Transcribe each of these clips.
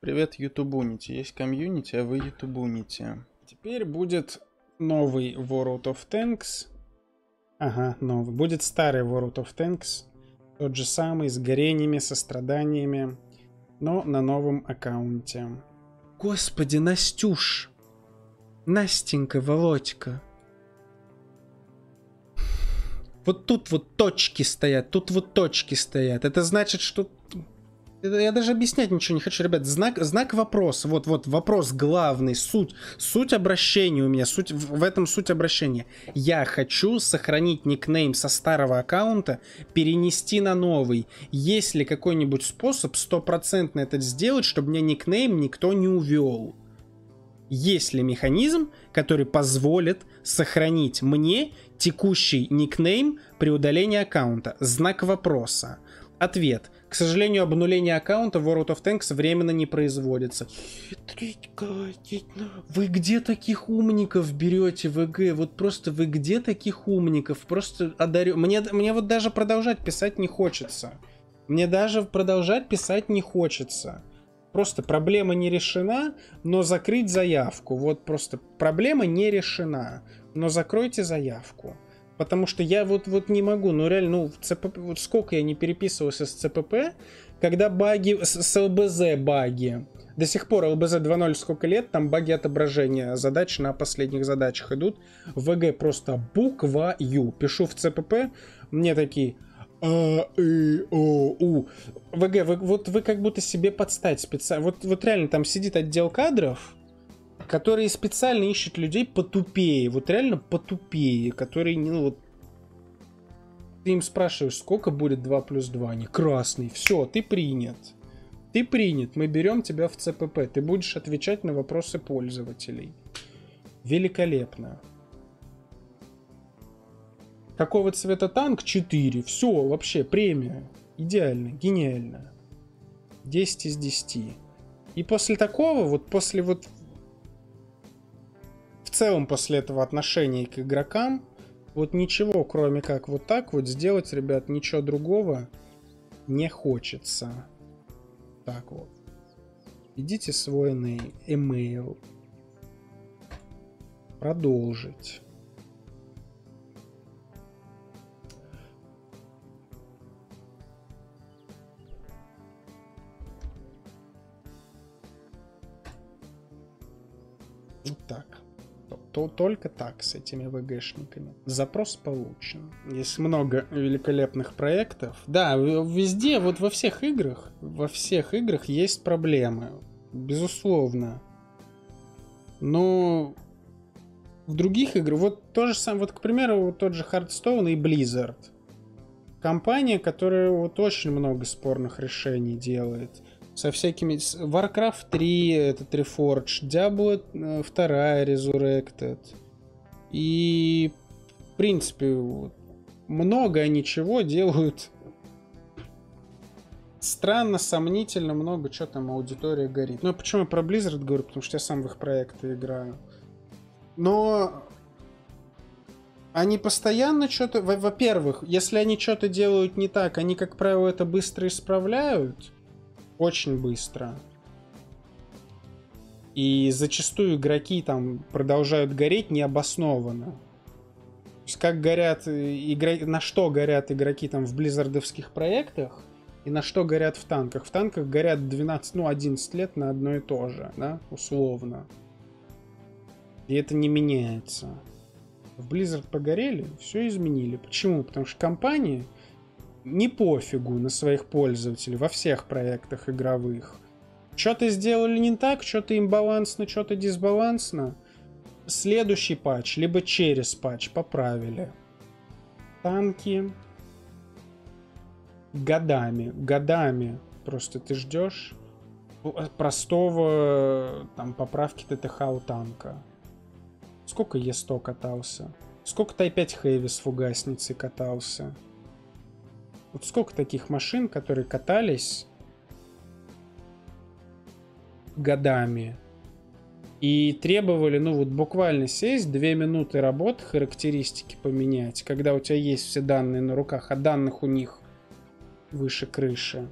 Привет, ютубунити. Есть комьюнити, а вы ютубунити. Теперь будет новый World of Tanks. Ага, новый. Будет старый World of Tanks. Тот же самый, с горениями, со страданиями. Но на новом аккаунте. Господи, Настюш! Настенька, Володька. Вот тут вот точки стоят, тут вот точки стоят. Это значит, что я даже объяснять ничего не хочу, ребят. Знак, знак вопроса. Вот, вот, вопрос главный, суть. Суть обращения у меня, суть, в этом суть обращения. Я хочу сохранить никнейм со старого аккаунта, перенести на новый. Есть ли какой-нибудь способ стопроцентно это сделать, чтобы мне никнейм никто не увел? Есть ли механизм, который позволит сохранить мне текущий никнейм при удалении аккаунта? Знак вопроса. Ответ. К сожалению, обнуление аккаунта в World of Tanks временно не производится. Вы где таких умников берете, ВГ? Вот просто вы где таких умников? Просто одарю... Мне, мне вот даже продолжать писать не хочется. Мне даже продолжать писать не хочется. Просто проблема не решена, но закрыть заявку. Вот просто проблема не решена, но закройте заявку. Потому что я вот, вот не могу, ну реально, ну, ЦПП, вот сколько я не переписывался с ЦПП, когда баги, с, с ЛБЗ баги, до сих пор ЛБЗ 2.0 сколько лет, там баги отображения задач на последних задачах идут. ВГ просто буква Ю. Пишу в ЦПП, мне такие, а, и, о, у. ВГ, вы, вот вы как будто себе подстать специально. Вот, вот реально там сидит отдел кадров, которые специально ищут людей потупее, вот реально потупее, которые, ну вот, ты им спрашиваешь, сколько будет 2 плюс 2, они красный, все, ты принят. Ты принят, мы берем тебя в ЦПП, ты будешь отвечать на вопросы пользователей. Великолепно. Какого цвета танк? 4. Все, вообще, премия. Идеально, гениально. 10 из 10. И после такого, вот после вот в целом после этого отношения к игрокам, вот ничего, кроме как вот так вот сделать, ребят, ничего другого не хочется. Так вот. Идите свой email. Продолжить. Вот так то только так с этими ВГшниками. Запрос получен. Есть много великолепных проектов. Да, везде, вот во всех играх, во всех играх есть проблемы. Безусловно. Но в других играх, вот то же самое, вот, к примеру, вот тот же Hearthstone и Blizzard. Компания, которая вот очень много спорных решений делает со всякими... Warcraft 3, это Reforged, Diablo 2 Resurrected. И, в принципе, много они чего делают странно, сомнительно, много что там аудитория горит. Ну, почему я про Blizzard говорю? Потому что я сам в их проекты играю. Но они постоянно что-то... Во-первых, если они что-то делают не так, они, как правило, это быстро исправляют. Очень быстро. И зачастую игроки там продолжают гореть необоснованно. То есть как горят игроки, на что горят игроки там в близзардовских проектах и на что горят в танках. В танках горят 12, ну 11 лет на одно и то же, да, условно. И это не меняется. В Blizzard погорели, все изменили. Почему? Потому что компания не пофигу на своих пользователей во всех проектах игровых. Что-то сделали не так, что-то им балансно, что-то дисбалансно. Следующий патч, либо через патч поправили. Танки годами, годами просто ты ждешь простого там поправки ТТХ у танка. Сколько Е100 катался? Сколько Тай-5 Хэви с фугасницей катался? Вот сколько таких машин, которые катались годами и требовали, ну вот буквально сесть, две минуты работы, характеристики поменять, когда у тебя есть все данные на руках, а данных у них выше крыши.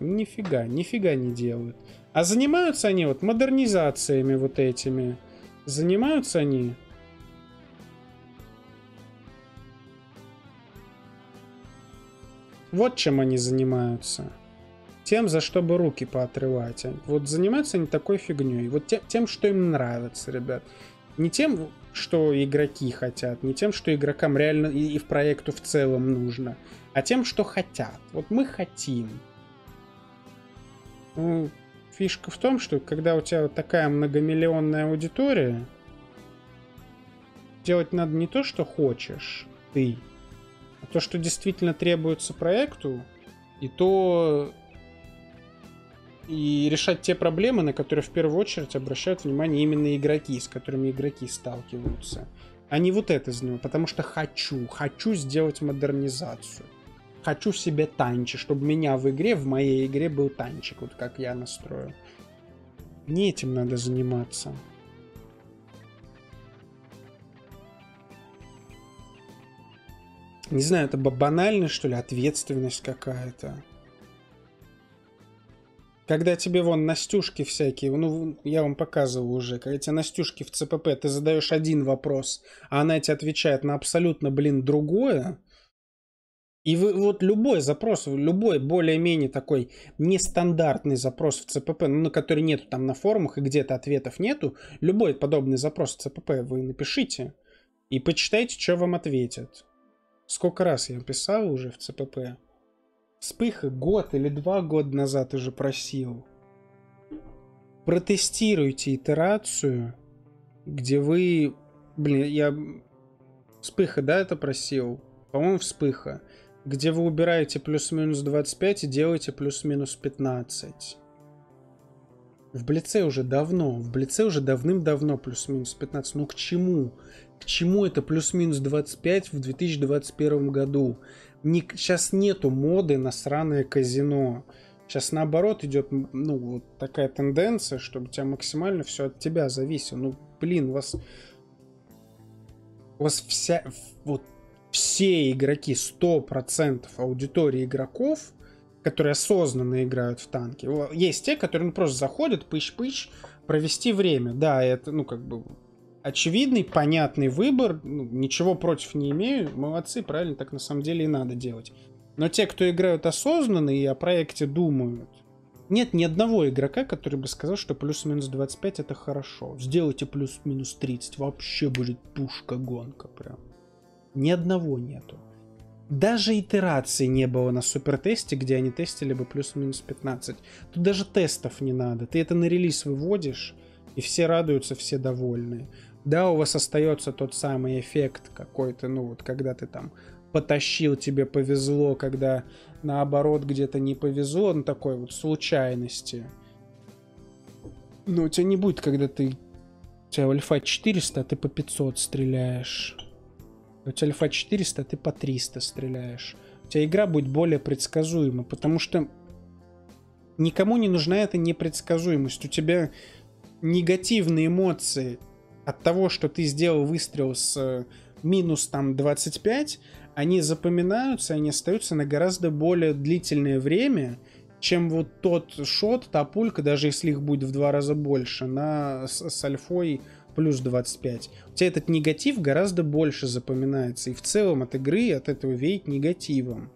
Нифига, нифига не делают. А занимаются они вот модернизациями вот этими. Занимаются они Вот чем они занимаются. Тем, за что бы руки поотрывать. Вот занимаются они такой фигней. Вот тем, тем, что им нравится, ребят. Не тем, что игроки хотят, не тем, что игрокам реально и, и в проекту в целом нужно, а тем, что хотят. Вот мы хотим. Ну, фишка в том, что когда у тебя вот такая многомиллионная аудитория, делать надо не то, что хочешь ты, то, что действительно требуется проекту, и то и решать те проблемы, на которые в первую очередь обращают внимание именно игроки, с которыми игроки сталкиваются. А не вот это него, потому что хочу, хочу сделать модернизацию. Хочу себе танчик, чтобы у меня в игре, в моей игре был танчик, вот как я настрою. Не этим надо заниматься. Не знаю, это банальность, что ли, ответственность какая-то. Когда тебе вон настюшки всякие, ну, я вам показывал уже, когда тебе настюшки в ЦПП, ты задаешь один вопрос, а она тебе отвечает на абсолютно, блин, другое, и вы, вот любой запрос, любой более-менее такой нестандартный запрос в ЦПП, ну, на который нету там на форумах и где-то ответов нету, любой подобный запрос в ЦПП вы напишите и почитайте, что вам ответят. Сколько раз я писал уже в ЦПП. Вспыха год или два года назад уже просил. Протестируйте итерацию, где вы... Блин, я... Вспыха, да, это просил? По-моему, вспыха. Где вы убираете плюс-минус 25 и делаете плюс-минус 15. В Блице уже давно, в Блице уже давным-давно плюс-минус 15. Ну к чему? К чему это плюс-минус 25 в 2021 году? Не, сейчас нету моды на сраное казино. Сейчас наоборот идет ну, вот такая тенденция, чтобы у тебя максимально все от тебя зависело. Ну, блин, вас... У вас вся... Вот все игроки, 100% аудитории игроков, которые осознанно играют в танки. Есть те, которые ну, просто заходят, пыщ-пыщ, провести время. Да, это, ну, как бы, очевидный, понятный выбор, ну, ничего против не имею, молодцы, правильно, так на самом деле и надо делать. Но те, кто играют осознанно и о проекте думают, нет ни одного игрока, который бы сказал, что плюс-минус 25 это хорошо. Сделайте плюс-минус 30, вообще будет пушка-гонка прям. Ни одного нету. Даже итерации не было на супертесте, где они тестили бы плюс-минус 15. Тут даже тестов не надо. Ты это на релиз выводишь, и все радуются, все довольны да, у вас остается тот самый эффект какой-то, ну вот когда ты там потащил, тебе повезло, когда наоборот где-то не повезло, ну такой вот случайности. Но у тебя не будет, когда ты у тебя альфа 400, а ты по 500 стреляешь. У тебя альфа 400, а ты по 300 стреляешь. У тебя игра будет более предсказуема, потому что никому не нужна эта непредсказуемость. У тебя негативные эмоции от того, что ты сделал выстрел с э, минус там 25, они запоминаются, они остаются на гораздо более длительное время, чем вот тот шот, та пулька, даже если их будет в два раза больше, на, с, с альфой плюс 25. У тебя этот негатив гораздо больше запоминается, и в целом от игры от этого веет негативом.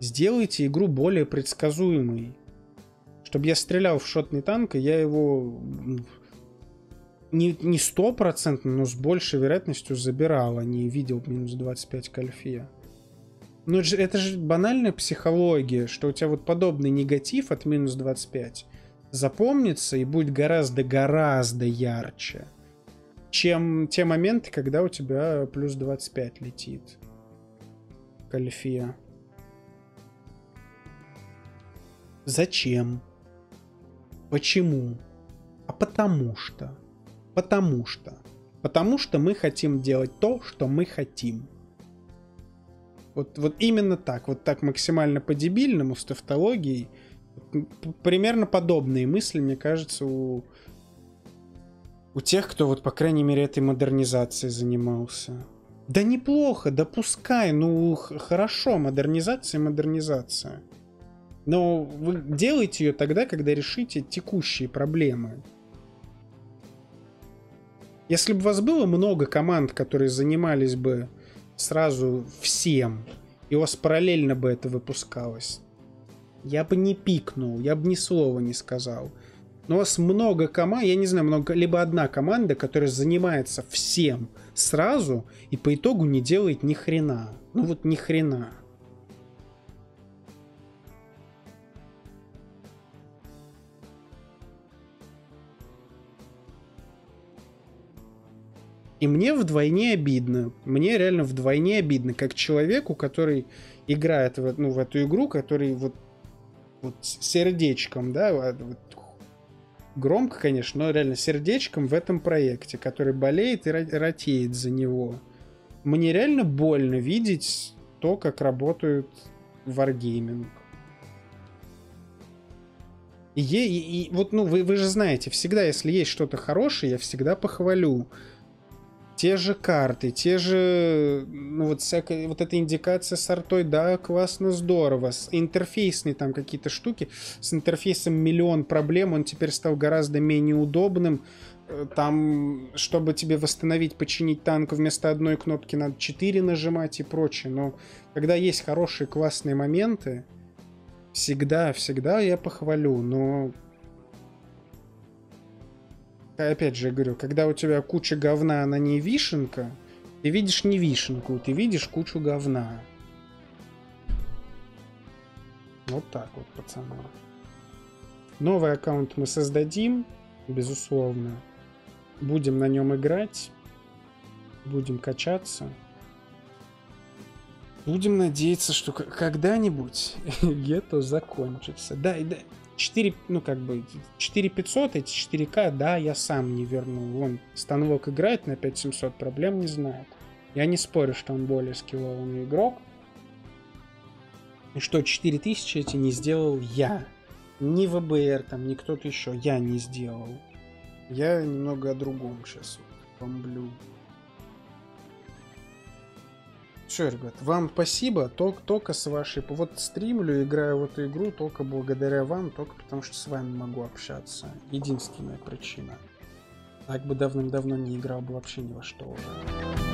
Сделайте игру более предсказуемой. Чтобы я стрелял в шотный танк, и я его не, не стопроцентно, но с большей вероятностью забирал, а не видел минус 25 к альфе. Ну это же банальная психология, что у тебя вот подобный негатив от минус 25 запомнится и будет гораздо-гораздо ярче, чем те моменты, когда у тебя плюс 25 летит к альфе. Зачем? Почему? А потому что. Потому что. Потому что мы хотим делать то, что мы хотим. Вот, вот именно так, вот так максимально по-дебильному, с тавтологией. Примерно подобные мысли, мне кажется, у, у тех, кто вот, по крайней мере, этой модернизацией занимался. Да неплохо, да пускай, ну хорошо, модернизация, модернизация. Но вы делаете ее тогда, когда решите текущие проблемы. Если бы у вас было много команд, которые занимались бы сразу всем, и у вас параллельно бы это выпускалось, я бы не пикнул, я бы ни слова не сказал. Но у вас много команд, я не знаю, много, либо одна команда, которая занимается всем сразу и по итогу не делает ни хрена. Ну вот ни хрена. И мне вдвойне обидно. Мне реально вдвойне обидно, как человеку, который играет в, ну, в эту игру, который вот, вот сердечком, да, вот, громко, конечно, но реально сердечком в этом проекте, который болеет и ратеет за него. Мне реально больно видеть то, как работают Wargaming. И, и, и вот, ну, вы, вы же знаете, всегда, если есть что-то хорошее, я всегда похвалю те же карты, те же, ну вот всякая, вот эта индикация с артой, да, классно, здорово. С интерфейсные там какие-то штуки, с интерфейсом миллион проблем, он теперь стал гораздо менее удобным. Э, там, чтобы тебе восстановить, починить танк, вместо одной кнопки надо 4 нажимать и прочее. Но когда есть хорошие, классные моменты, всегда, всегда я похвалю, но опять же говорю, когда у тебя куча говна, она не вишенка, ты видишь не вишенку, ты видишь кучу говна. Вот так вот, пацаны. Новый аккаунт мы создадим, безусловно. Будем на нем играть. Будем качаться. Будем надеяться, что когда-нибудь это закончится. Да, да, 4, ну как бы 4500, эти 4К, да, я сам не вернул. Вон, станок играет на 5700, проблем не знает. Я не спорю, что он более скиллованный игрок. И что 4000 эти не сделал я. Ни ВБР там, ни кто-то еще. Я не сделал. Я немного о другом сейчас бомблю. Все, ребят, вам спасибо, только, только с вашей... Вот стримлю, играю в эту игру только благодаря вам, только потому что с вами могу общаться. Единственная причина. Так бы давным-давно не играл бы вообще ни во что уже.